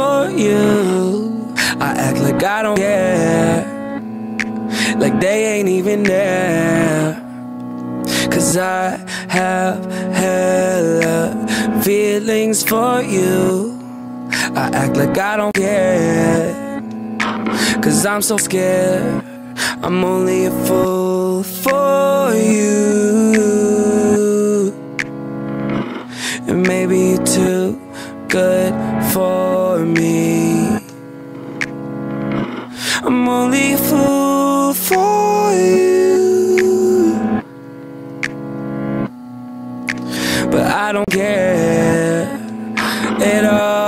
for you. I act like I don't care, like they ain't even there. Cause I have hella feelings for you. I act like I don't care. Cause I'm so scared. I'm only a fool for you. And maybe you're too good for me. I'm only a fool for you. But I don't care at all.